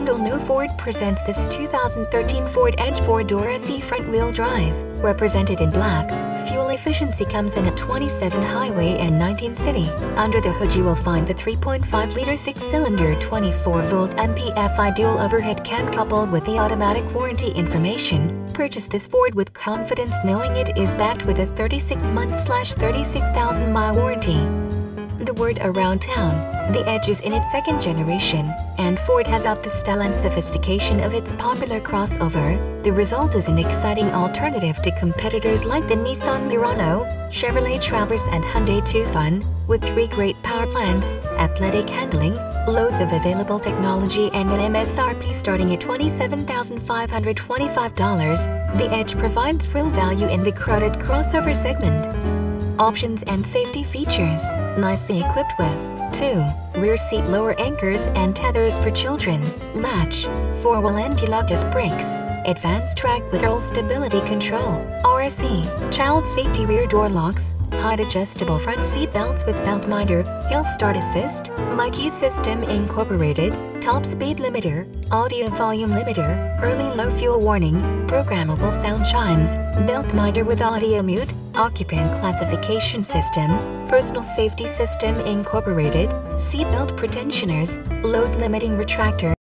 Noe Ford presents this 2013 Ford Edge 4-door SE front-wheel drive, represented in black. Fuel efficiency comes in at 27 highway and 19 city. Under the hood you will find the 3.5-liter six-cylinder 24-volt MPFI dual overhead cam coupled with the automatic warranty information. Purchase this Ford with confidence knowing it is backed with a 36 month slash 36,000 mile warranty the word around town. The Edge is in its second generation, and Ford has upped the style and sophistication of its popular crossover. The result is an exciting alternative to competitors like the Nissan Murano, Chevrolet Traverse and Hyundai Tucson, with three great power plants, athletic handling, loads of available technology and an MSRP starting at $27,525, the Edge provides real value in the crowded crossover segment options and safety features, nicely equipped with 2. Rear seat lower anchors and tethers for children, latch, 4-wheel anti-lock disc brakes, AdvanceTrac with roll stability control, RSC, child safety rear door locks, height adjustable front seat belts with Beltminder, hill start assist, MyKey system incorporated, top speed limiter, audio volume limiter, early low fuel warning, programmable sound chimes, Beltminder with audio mute, occupant classification system, personal safety system incorporated, seatbelt pretensioners, load limiting retractor,